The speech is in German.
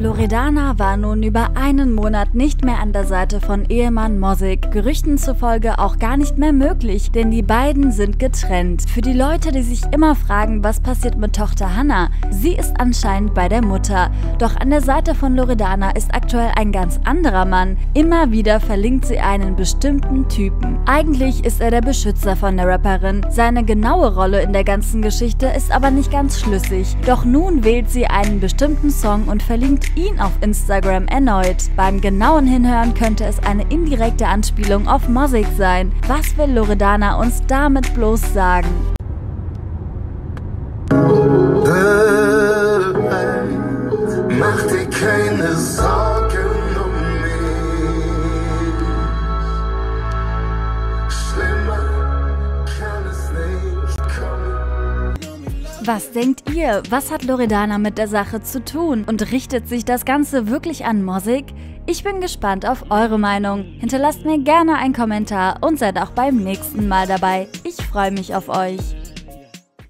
Loredana war nun über einen Monat nicht mehr an der Seite von Ehemann Mosig. Gerüchten zufolge auch gar nicht mehr möglich, denn die beiden sind getrennt. Für die Leute, die sich immer fragen, was passiert mit Tochter Hannah, sie ist anscheinend bei der Mutter. Doch an der Seite von Loredana ist aktuell ein ganz anderer Mann. Immer wieder verlinkt sie einen bestimmten Typen. Eigentlich ist er der Beschützer von der Rapperin. Seine genaue Rolle in der ganzen Geschichte ist aber nicht ganz schlüssig. Doch nun wählt sie einen bestimmten Song und verlinkt ihn auf Instagram erneut. Beim genauen Hinhören könnte es eine indirekte Anspielung auf Mosig sein. Was will Loredana uns damit bloß sagen? Mach dir keine Sorgen Was denkt ihr? Was hat Loredana mit der Sache zu tun? Und richtet sich das Ganze wirklich an Mosig? Ich bin gespannt auf eure Meinung. Hinterlasst mir gerne einen Kommentar und seid auch beim nächsten Mal dabei. Ich freue mich auf euch.